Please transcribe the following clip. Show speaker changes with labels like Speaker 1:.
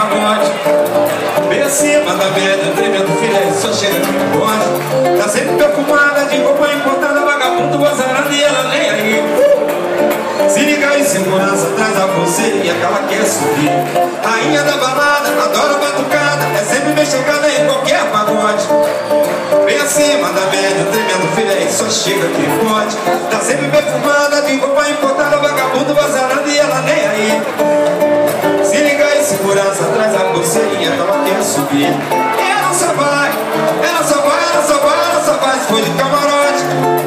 Speaker 1: pagode Bem acima da média, tremendo filé Só chega no pode Tá sempre perfumada de roupa importada Vagabundo vazarando e ela nem aí. Se liga em segurança, traz a você E aquela quer subir Rainha da balada, adora batucada É sempre bem chegada em qualquer pagode. Bem acima da média, tremendo filé Só chega que pode Tá sempre perfumada de roupa importada Vagabundo vazarando pulseirinha tava querendo subir. Ela só vai, ela só vai, ela só vai, ela só vai. Foi de camarote.